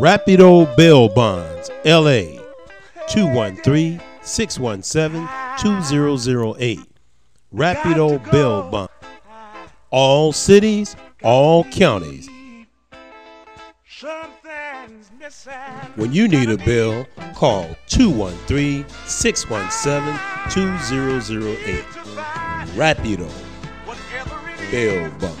Rapido Bail Bonds, LA, 213 617 2008. Rapido Bail Bonds. All cities, all counties. When you need a bill, call 213 617 2008. Rapido Bail Bonds.